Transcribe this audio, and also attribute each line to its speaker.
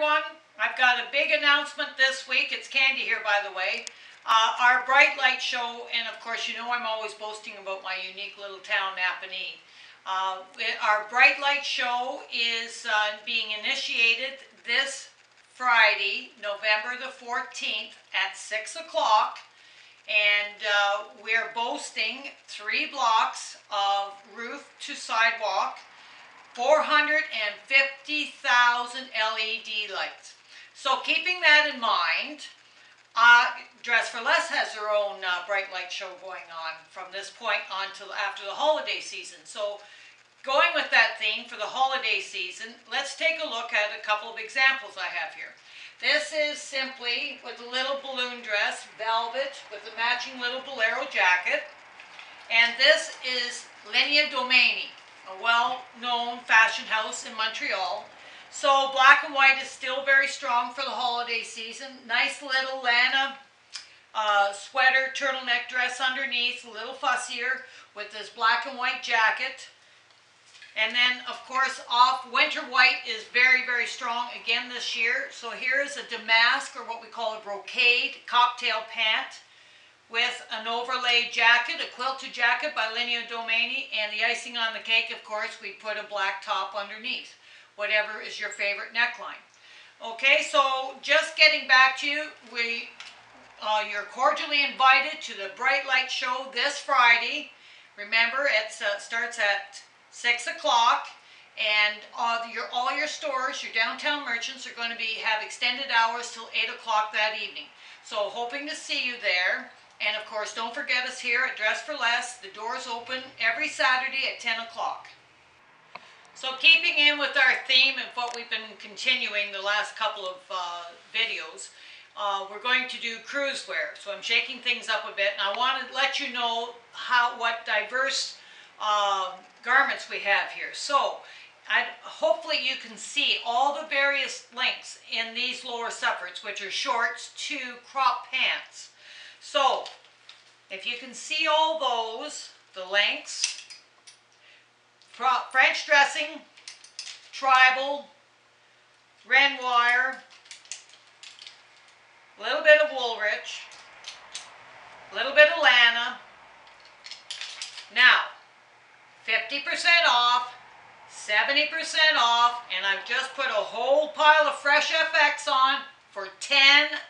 Speaker 1: everyone. I've got a big announcement this week. It's Candy here, by the way. Uh, our Bright Light show, and of course, you know I'm always boasting about my unique little town, Napanee. Uh, our Bright Light show is uh, being initiated this Friday, November the 14th at 6 o'clock. And uh, we're boasting three blocks of roof to sidewalk 450,000 LED lights. So keeping that in mind, uh, Dress for Less has their own uh, bright light show going on from this point on till after the holiday season. So going with that theme for the holiday season, let's take a look at a couple of examples I have here. This is simply with a little balloon dress, velvet, with a matching little bolero jacket. And this is Linea Domani a well-known fashion house in Montreal. So black and white is still very strong for the holiday season. Nice little Lana uh, sweater, turtleneck dress underneath, a little fussier with this black and white jacket. And then, of course, off winter white is very, very strong again this year. So here is a damask, or what we call a brocade cocktail pant with an overlay jacket, a quilted jacket by Linea Domani, and the icing on the cake, of course, we put a black top underneath, whatever is your favorite neckline. Okay, so just getting back to you, we, uh, you're cordially invited to the Bright Light Show this Friday. Remember, it uh, starts at 6 o'clock, and uh, your, all your stores, your downtown merchants, are going to be have extended hours till 8 o'clock that evening. So hoping to see you there. And of course, don't forget us here at Dress for Less. The doors open every Saturday at 10 o'clock. So keeping in with our theme and what we've been continuing the last couple of uh, videos, uh, we're going to do cruise wear. So I'm shaking things up a bit, and I want to let you know how what diverse uh, garments we have here. So I'd, hopefully you can see all the various lengths in these lower separates, which are shorts to crop pants. So, if you can see all those, the lengths, French dressing, tribal, Renoir, a little bit of Woolrich, a little bit of Lana. Now, 50% off, 70% off, and I've just put a whole pile of Fresh FX on for $10, $10.